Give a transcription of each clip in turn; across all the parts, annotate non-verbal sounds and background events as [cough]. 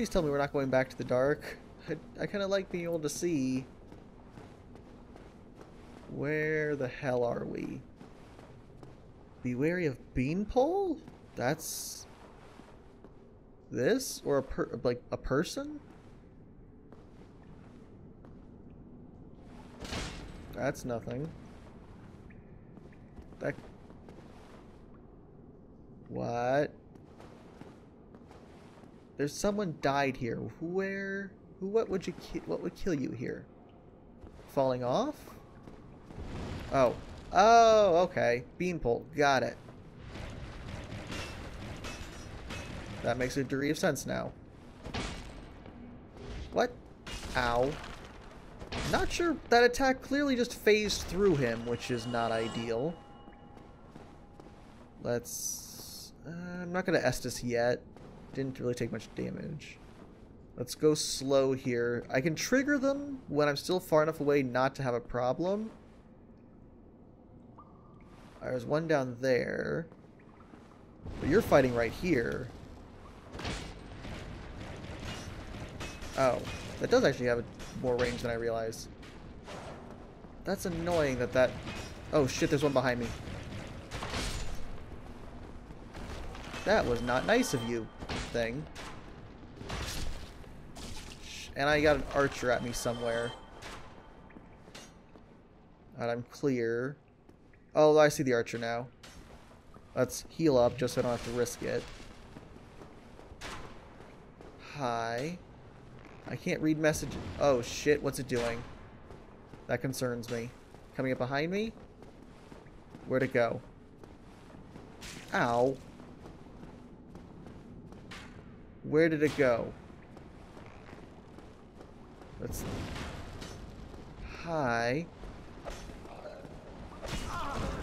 Please tell me we're not going back to the dark. I, I kind of like being able to see. Where the hell are we? Be wary of beanpole? That's this or a per like a person? That's nothing. That What? There's someone died here. Where who what would you what would kill you here? Falling off? Oh. Oh, okay. Beanpole. Got it. That makes a degree of sense now. What? Ow. Not sure. That attack clearly just phased through him, which is not ideal. Let's... Uh, I'm not going to Estus yet. Didn't really take much damage. Let's go slow here. I can trigger them when I'm still far enough away not to have a problem. There's one down there. But you're fighting right here. Oh, that does actually have more range than I realized. That's annoying that that... Oh shit, there's one behind me. That was not nice of you, thing. And I got an archer at me somewhere. I'm clear. Oh, I see the archer now. Let's heal up just so I don't have to risk it. Hi. I can't read messages. Oh shit, what's it doing? That concerns me. Coming up behind me? Where'd it go? Ow. Where did it go? Let's... Hi.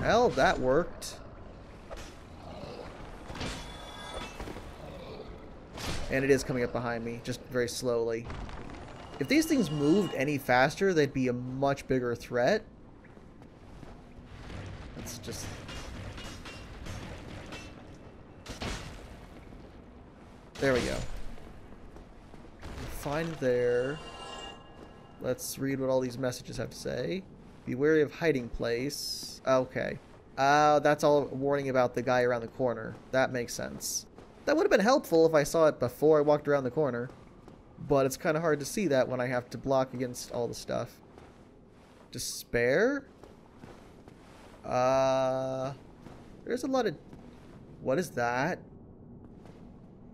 Well, that worked. And it is coming up behind me, just very slowly. If these things moved any faster, they'd be a much bigger threat. Let's just... There we go. Find there. Let's read what all these messages have to say. Be wary of hiding place. Okay. Uh, that's all warning about the guy around the corner. That makes sense. That would have been helpful if I saw it before I walked around the corner. But it's kind of hard to see that when I have to block against all the stuff. Despair? Uh, there's a lot of... What is that?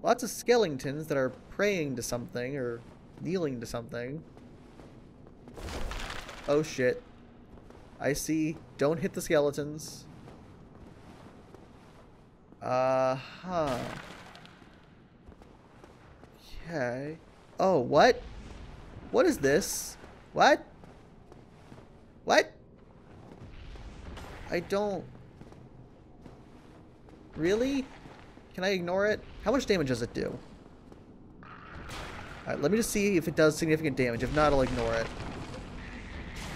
Lots of skeletons that are praying to something or kneeling to something. Oh shit. I see. Don't hit the skeletons. Uh-huh. Okay. Oh, what? What is this? What? What? I don't... Really? Can I ignore it? How much damage does it do? Alright, let me just see if it does significant damage. If not, I'll ignore it.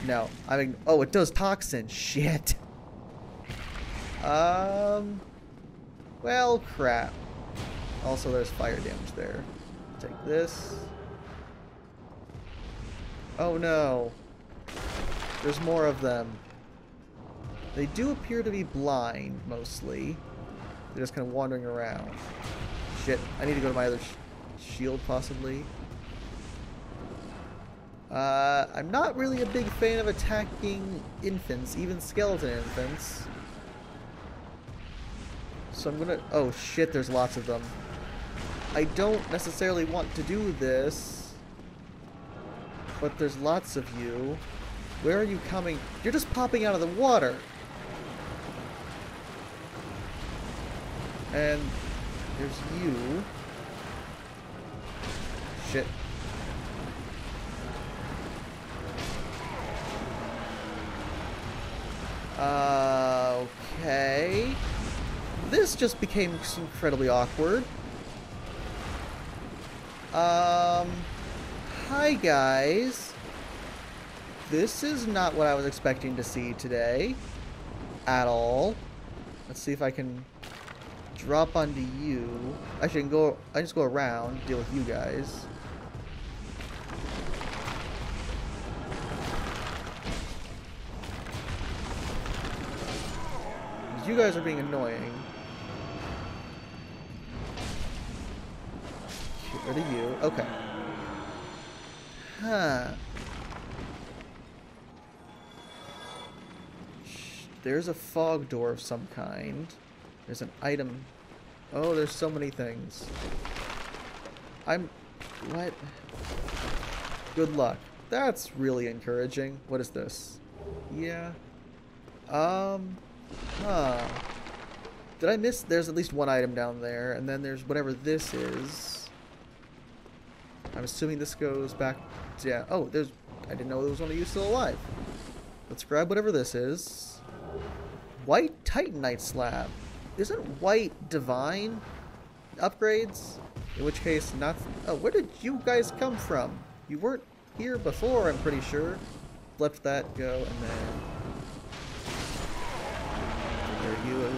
No. I mean, oh, it does toxin. [laughs] Shit. Um... Well, crap. Also, there's fire damage there. Take this. Oh no. There's more of them. They do appear to be blind, mostly. They're just kind of wandering around. Shit, I need to go to my other sh shield, possibly. Uh, I'm not really a big fan of attacking infants, even skeleton infants. So I'm gonna... Oh shit, there's lots of them. I don't necessarily want to do this. But there's lots of you. Where are you coming? You're just popping out of the water. And there's you. Shit. Uh, okay. This just became incredibly awkward. Um, hi guys. This is not what I was expecting to see today. At all. Let's see if I can drop onto you. I can go. I just go around, deal with you guys. You guys are being annoying. Get to you. Okay. Huh. There's a fog door of some kind. There's an item. Oh, there's so many things. I'm... What? Good luck. That's really encouraging. What is this? Yeah. Um... Huh. Did I miss? There's at least one item down there, and then there's whatever this is. I'm assuming this goes back. Yeah. Oh, there's. I didn't know there was one of you still alive. Let's grab whatever this is. White Titanite slab. Isn't white divine upgrades? In which case, not. Oh, where did you guys come from? You weren't here before, I'm pretty sure. Let that go, and then There you.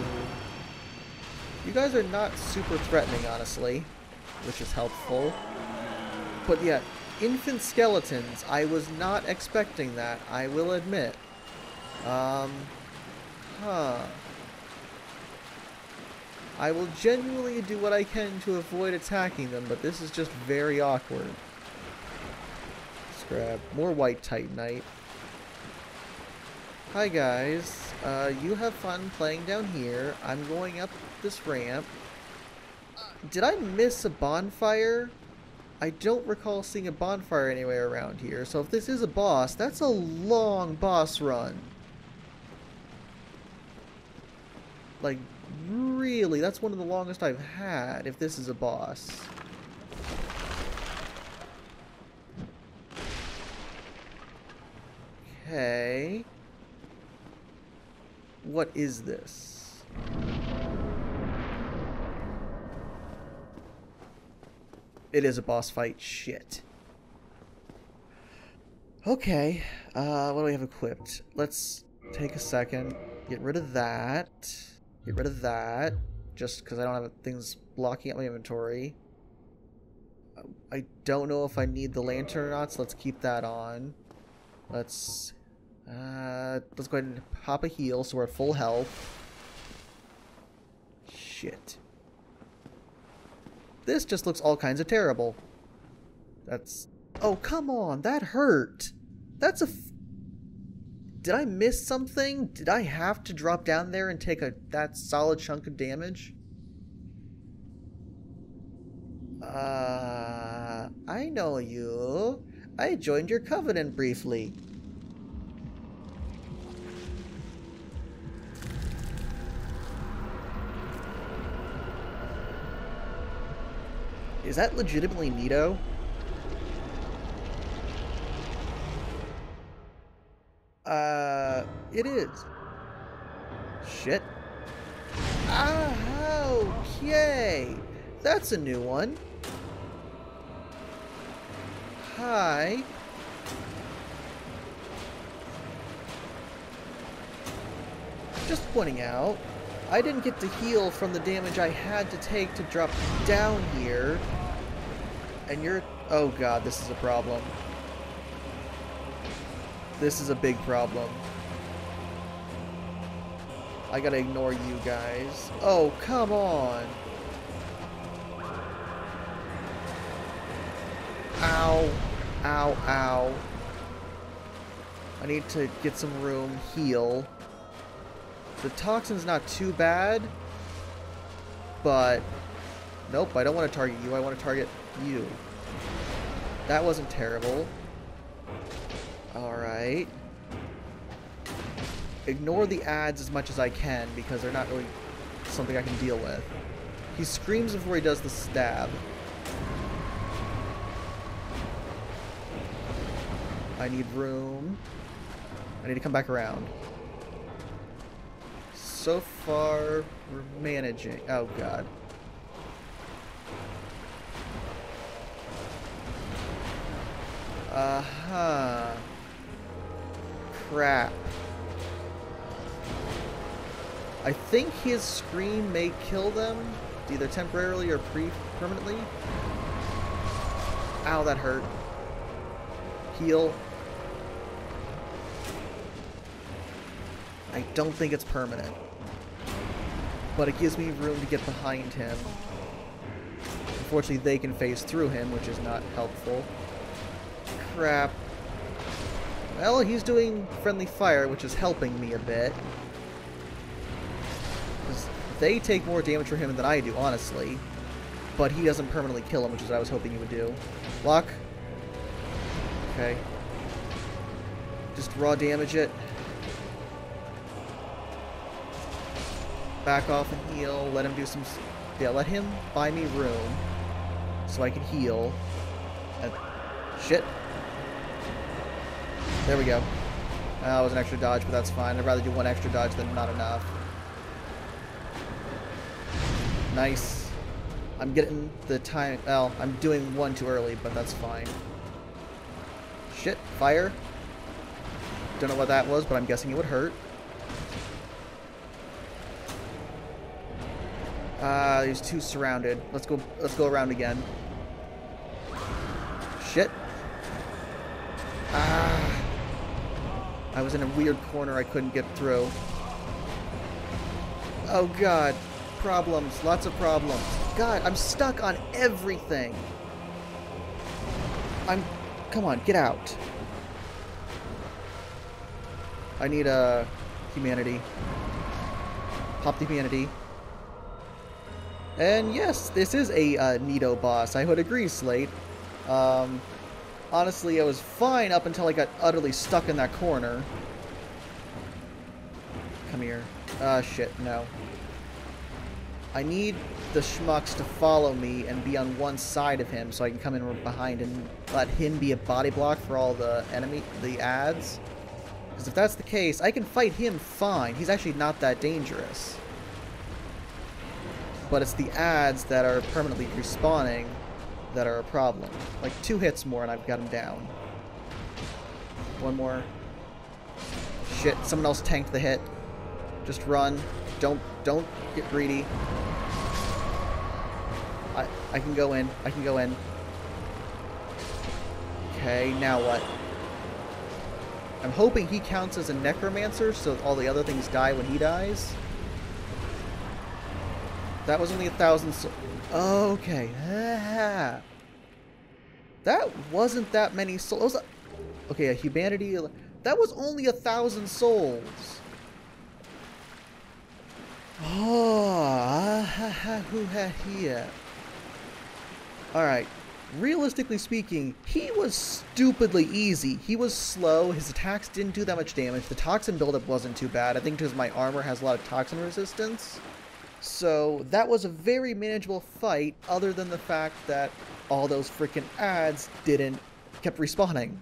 You guys are not super threatening, honestly, which is helpful. But yeah, infant skeletons, I was not expecting that, I will admit. Um, huh. I will genuinely do what I can to avoid attacking them, but this is just very awkward. Let's grab more white titanite. Hi guys, uh, you have fun playing down here. I'm going up this ramp. Did I miss a bonfire? I don't recall seeing a bonfire anywhere around here, so if this is a boss, that's a long boss run. Like, really, that's one of the longest I've had, if this is a boss. Okay. What is this? It is a boss fight. Shit. Okay. Uh, what do we have equipped? Let's take a second. Get rid of that. Get rid of that. Just because I don't have things blocking up my inventory. I don't know if I need the lantern or not, so let's keep that on. Let's uh, let's go ahead and pop a heal so we're at full health. Shit. This just looks all kinds of terrible. That's... Oh, come on! That hurt! That's a... Did I miss something? Did I have to drop down there and take a that solid chunk of damage? Uh... I know you. I joined your covenant briefly. Is that legitimately Nito? Uh, it is. Shit. Ah, okay. That's a new one. Hi. Just pointing out, I didn't get to heal from the damage I had to take to drop down here. And you're... Oh god, this is a problem. This is a big problem. I gotta ignore you guys. Oh, come on! Ow. Ow, ow. I need to get some room, heal. The toxin's not too bad, but... Nope, I don't want to target you, I want to target you. That wasn't terrible. Ignore the ads as much as I can because they're not really something I can deal with. He screams before he does the stab. I need room. I need to come back around. So far, we're managing. Oh, God. Uh-huh. Crap. I think his scream may kill them, either temporarily or pre-permanently. Ow, that hurt. Heal. I don't think it's permanent. But it gives me room to get behind him. Unfortunately, they can phase through him, which is not helpful. Crap. Well, he's doing friendly fire, which is helping me a bit. They take more damage from him than I do, honestly. But he doesn't permanently kill him, which is what I was hoping he would do. Block. Okay. Just raw damage it. Back off and heal. Let him do some... Yeah, let him buy me room so I can heal. And... Shit. There we go. Uh, that was an extra dodge, but that's fine. I'd rather do one extra dodge than not enough. Nice. I'm getting the time... Well, I'm doing one too early, but that's fine. Shit. Fire. Don't know what that was, but I'm guessing it would hurt. Uh, he's too surrounded. Let's go. Let's go around again. Shit. Ah. I was in a weird corner I couldn't get through. Oh god problems, lots of problems. God, I'm stuck on everything. I'm... Come on, get out. I need a... Uh, humanity. Pop the humanity. And yes, this is a uh, Nito boss. I would agree, Slate. Um, honestly, I was fine up until I got utterly stuck in that corner. Come here. Ah, uh, shit, no. I need the schmucks to follow me and be on one side of him so I can come in behind and let him be a body block for all the enemy, the ads. Because if that's the case, I can fight him fine. He's actually not that dangerous. But it's the ads that are permanently respawning that are a problem. Like two hits more and I've got him down. One more. Shit, someone else tanked the hit. Just run. Don't don't get greedy. I I can go in. I can go in. Okay, now what? I'm hoping he counts as a necromancer, so all the other things die when he dies. That was only a thousand so Okay. That wasn't that many souls. Okay, a humanity... That was only a thousand souls. Ah, oh, who had here? Alright, realistically speaking, he was stupidly easy. He was slow, his attacks didn't do that much damage, the toxin buildup wasn't too bad, I think because my armor has a lot of toxin resistance. So that was a very manageable fight, other than the fact that all those freaking ads didn't, kept respawning.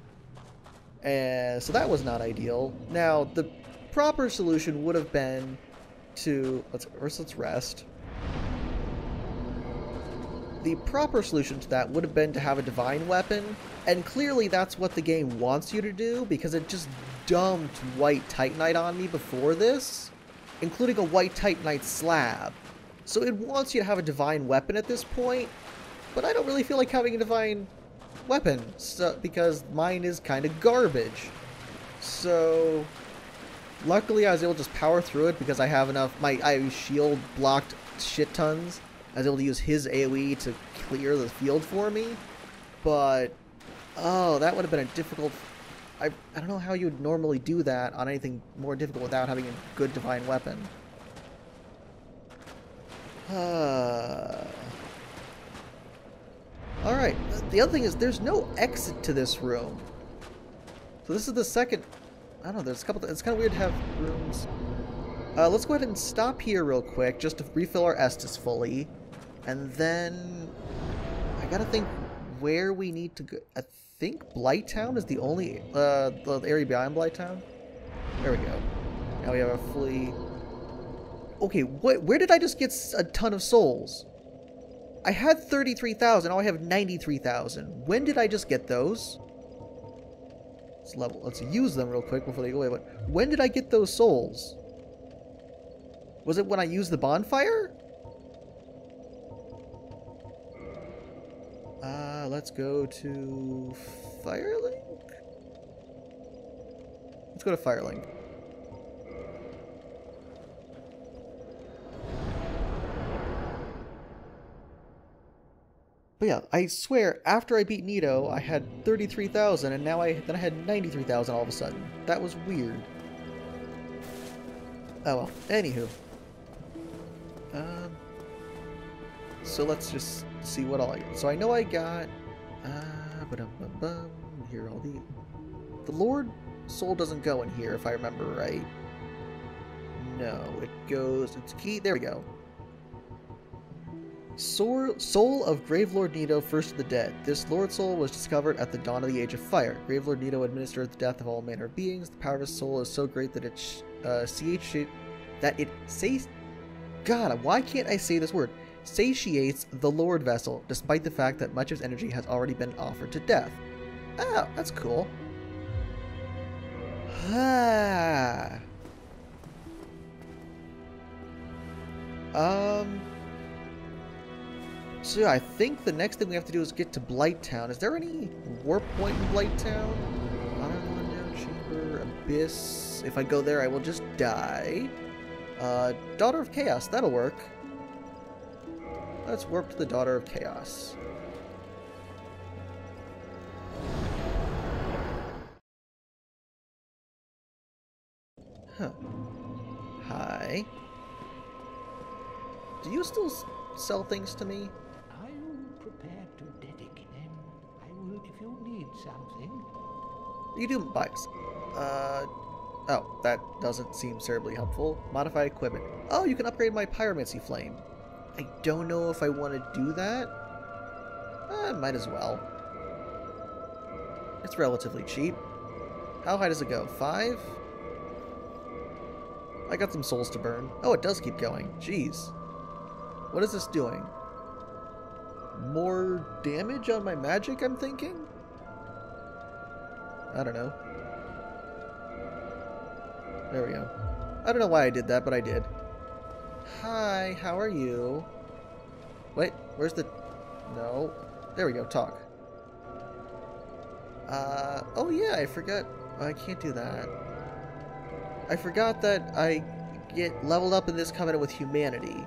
And so that was not ideal. Now, the proper solution would have been to let's first let's rest. The proper solution to that would have been to have a divine weapon, and clearly that's what the game wants you to do because it just dumped white titanite on me before this, including a white titanite slab. So it wants you to have a divine weapon at this point, but I don't really feel like having a divine weapon so, because mine is kind of garbage. So Luckily, I was able to just power through it because I have enough. My I shield blocked shit tons. I was able to use his AoE to clear the field for me. But, oh, that would have been a difficult... I, I don't know how you would normally do that on anything more difficult without having a good divine weapon. [sighs] Uh... Alright, the other thing is there's no exit to this room. So this is the second I don't know, there's a couple, it's kind of weird to have rooms. Uh, let's go ahead and stop here real quick, just to refill our Estus fully. And then, I gotta think where we need to go. I think Blighttown is the only, uh, the area behind Blighttown. There we go. Now we have a fully... Okay, what, where did I just get a ton of souls? I had 33,000, now I have 93,000. When did I just get those? Let's level. Let's use them real quick before they go away. But when did I get those souls? Was it when I used the bonfire? Let's go to Firelink? Let's go to Firelink. But yeah, I swear, after I beat Nito, I had 33,000, and now I then I had 93,000 all of a sudden. That was weird. Oh well. Anywho. Um. So let's just see what all I got. So I know I got. Uh, bum bum. Here all the. The Lord Soul doesn't go in here if I remember right. No, it goes. It's key. There we go. Soul, soul of Gravelord Nito, first of the dead. This Lord Soul was discovered at the dawn of the Age of Fire. Gravelord Nito administered the death of all manner of beings. The power of his soul is so great that it uh, ch that it says. God, why can't I say this word? Satiates the Lord vessel, despite the fact that much of his energy has already been offered to death. Oh, that's cool. [sighs] Um. So yeah, I think the next thing we have to do is get to Blighttown. Is there any warp point in Blighttown? Iron Chamber, Abyss. If I go there, I will just die. Uh, Daughter of Chaos, that'll work. Let's warp to the Daughter of Chaos. Huh. Hi. Do you still sell things to me? Are you prepared to dedicate them? I will if you need something? You do buys. Uh, oh, that doesn't seem terribly helpful. Modify equipment. Oh, you can upgrade my pyromancy flame. I don't know if I want to do that. Uh, might as well. It's relatively cheap. How high does it go? Five? I got some souls to burn. Oh, it does keep going. Jeez. What is this doing? More damage on my magic, I'm thinking? I don't know. There we go. I don't know why I did that, but I did. Hi, how are you? Wait, where's the... No. There we go, talk. Uh, oh yeah, I forgot. I can't do that. I forgot that I get leveled up in this covenant with humanity.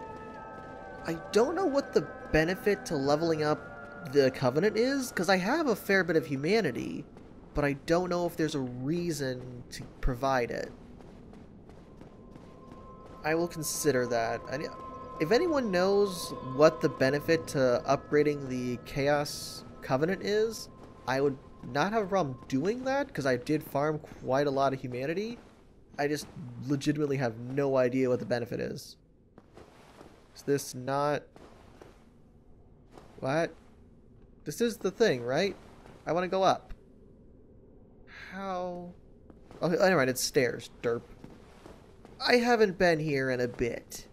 I don't know what the benefit to leveling up the covenant is, because I have a fair bit of humanity but I don't know if there's a reason to provide it. I will consider that. If anyone knows what the benefit to upgrading the Chaos Covenant is, I would not have a problem doing that because I did farm quite a lot of humanity. I just legitimately have no idea what the benefit is. Is this not... What? This is the thing, right? I want to go up. How... Oh, anyway, it's stairs, derp. I haven't been here in a bit.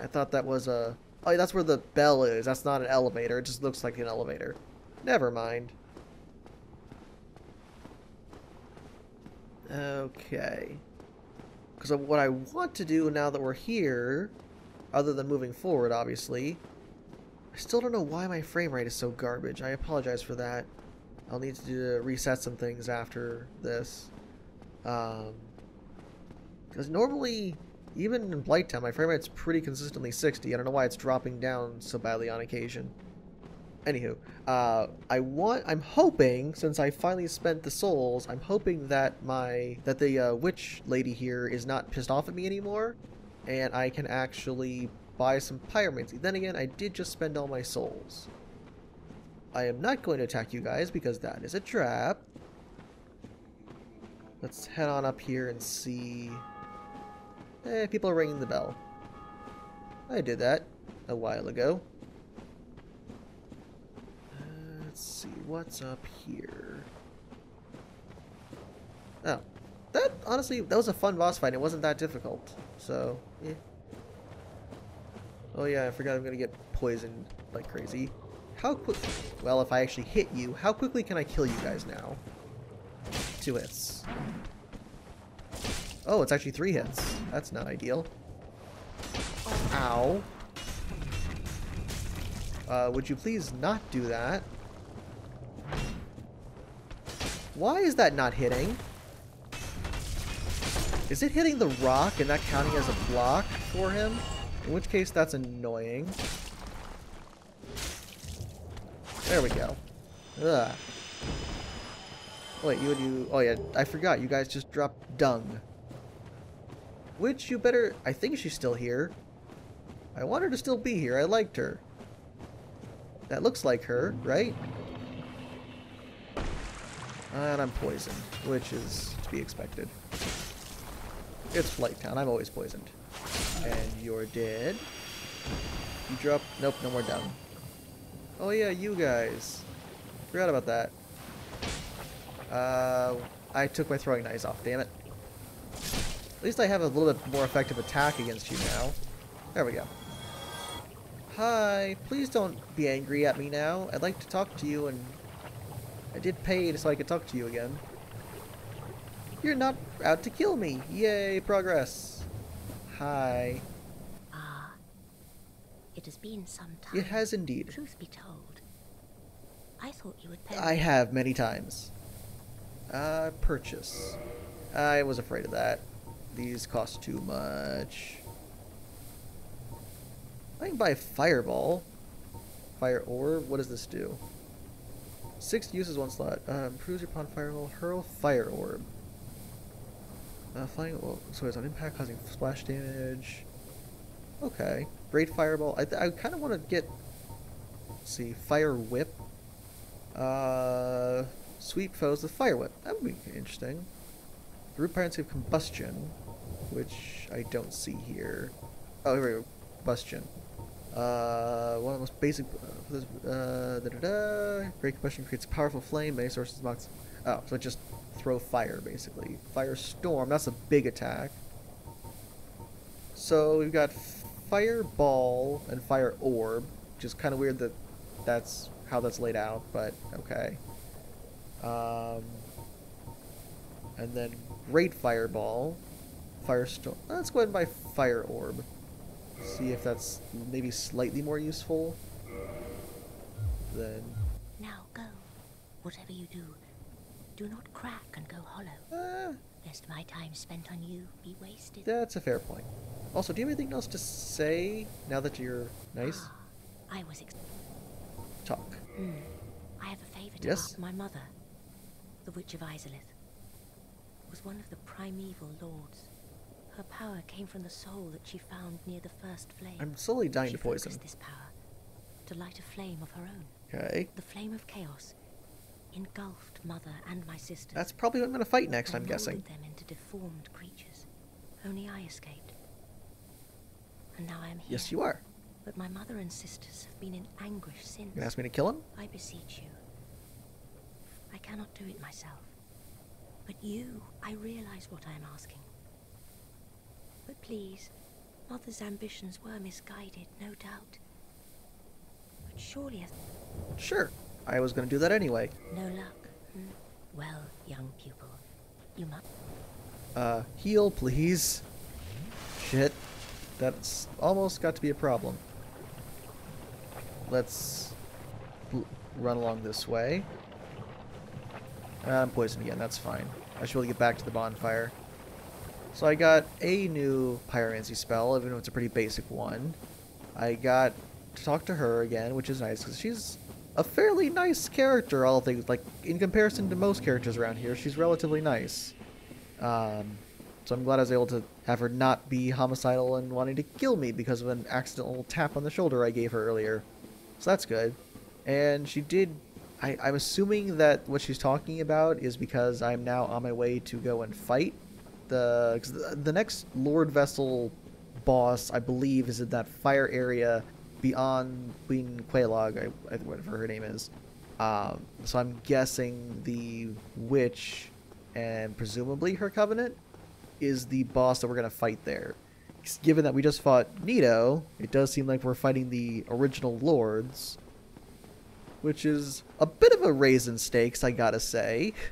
I thought that was a... Oh, that's where the bell is. That's not an elevator. It just looks like an elevator. Never mind. Okay. Because what I want to do now that we're here, other than moving forward, obviously, I still don't know why my frame rate is so garbage. I apologize for that. I'll need to do, reset some things after this. Um, because normally, even in Blighttown, my frame rate's pretty consistently 60. I don't know why it's dropping down so badly on occasion. Anywho, uh, I want, I'm hoping, since I finally spent the souls, I'm hoping that my, that the uh, witch lady here is not pissed off at me anymore, and I can actually buy some pyromancy. Then again, I did just spend all my souls. I am not going to attack you guys because that is a trap. Let's head on up here and see... Eh, people are ringing the bell. I did that a while ago. Uh, let's see, what's up here? Oh. That, honestly, that was a fun boss fight. It wasn't that difficult. So. Oh yeah, I forgot I'm gonna get poisoned like crazy. How quick... Well, if I actually hit you, how quickly can I kill you guys now? Two hits. Oh, it's actually three hits. That's not ideal. Ow. Uh, would you please not do that? Why is that not hitting? Is it hitting the rock and not counting as a block for him? In which case, that's annoying. There we go. Ugh. Wait, you and you... Oh yeah, I forgot. You guys just dropped dung. Which you better... I think she's still here. I want her to still be here. I liked her. That looks like her, right? And I'm poisoned, which is to be expected. It's Blighttown. I'm always poisoned. And you're dead. You drop... Nope, no more down. Oh yeah, you guys. Forgot about that. Uh, I took my throwing knives off, damn it. At least I have a little bit more effective attack against you now. There we go. Hi, please don't be angry at me now. I'd like to talk to you and I did pay so I could talk to you again. You're not out to kill me. Yay, progress. Hi. Ah, it has been some time. It has indeed. Truth be told, I thought you would pay. I have many times. Uh, purchase. I was afraid of that. These cost too much. I can buy a fireball. Fire orb. What does this do? Six uses one slot. Uh, improves upon fireball. Hurl fire orb. Uh, flying. Well, so it's on impact, causing splash damage. Okay. Great fireball. I, I kind of want to get. see. Fire whip. Uh, sweep foes with fire whip. That would be interesting. Root pirates have combustion, which I don't see here. Oh, here we go. Combustion. Uh, one of the most basic. Uh, da -da -da. Great combustion creates a powerful flame. Many sources of box. Oh, so just throw fire basically. Firestorm. That's a big attack. So we've got fireball and fire orb, which is kind of weird that that's how that's laid out, but okay. Um, and then great fireball, firestorm. Let's go ahead and buy fire orb. See if that's maybe slightly more useful. Then. Now go. Whatever you do, do not crack and go hollow. Uh, Lest my time spent on you be wasted. that's a fair point. Also, do you have anything else to say now that you're nice? Ah, I was ex- Talk. Hmm. I have a favor to Yes? ask. My mother, the Witch of Izalith, was one of the primeval lords. Her power came from the soul that she found near the first flame. I'm slowly dying she to poison. this power to light a flame of her own. Okay. The flame of chaos engulfed mother and my sisters. That's probably what I'm going to fight next, and I'm guessing. them into deformed creatures. Only I escaped. And now I am here. Yes, you are. But my mother and sisters have been in anguish since. You ask me to kill him? I beseech you. I cannot do it myself. But you, I realize what I am asking. But please, Mother's ambitions were misguided, no doubt. But surely, a Sure. I was going to do that anyway. no luck. Hmm? Well, young pupil, you must. Uh, heal, please. Shit. That's almost got to be a problem. Let's run along this way. Uh, I'm poisoned again, that's fine. I should really get back to the bonfire. So I got a new pyromancy spell, even though it's a pretty basic one. I got to talk to her again, which is nice, because she's a fairly nice character, all things, like, in comparison to most characters around here, she's relatively nice. Um, so I'm glad I was able to have her not be homicidal and wanting to kill me because of an accidental tap on the shoulder I gave her earlier. So that's good. And she did. I, I'm assuming that what she's talking about is because I'm now on my way to go and fight the. The, next Lord Vessel boss, I believe, is in that fire area beyond Queen Quelaag, I, I, whatever her name is. Um, so I'm guessing the witch and presumably her covenant is the boss that we're going to fight there. Given that we just fought Nito, it does seem like we're fighting the original lords, which is a bit of a raise in stakes, I gotta say. [laughs]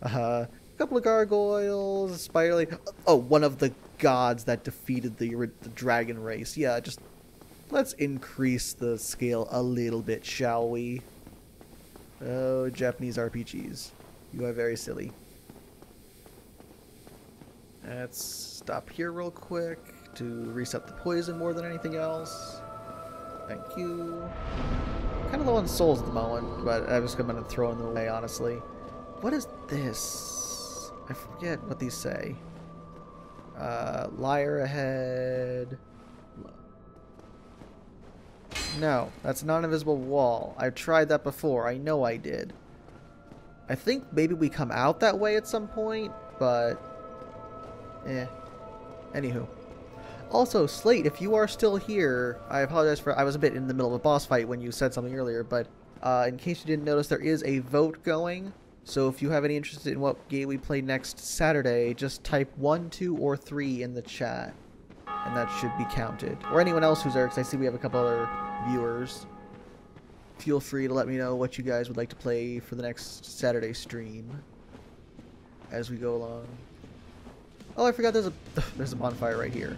Uh, couple of gargoyles, spirally. Oh, one of the gods that defeated the, the dragon race. Yeah, just let's increase the scale a little bit, shall we? Oh, Japanese RPGs. You are very silly. Let's stop here real quick to reset the poison more than anything else. Thank you. Kind of low on souls at the moment, but I was going to throw them away, honestly. What is this? I forget what these say. Uh, liar ahead. No, that's not an invisible wall. I've tried that before. I know I did. I think maybe we come out that way at some point, but... Eh. Anywho. Also, Slate, if you are still here, I apologize for... I was a bit in the middle of a boss fight when you said something earlier, but uh, in case you didn't notice, there is a vote going. So if you have any interest in what game we play next Saturday, just type 1, 2, or 3 in the chat. And that should be counted. Or anyone else who's there, because I see we have a couple other viewers. Feel free to let me know what you guys would like to play for the next Saturday stream. As we go along. Oh, I forgot there's a [laughs] there's a bonfire right here.